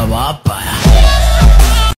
Europa.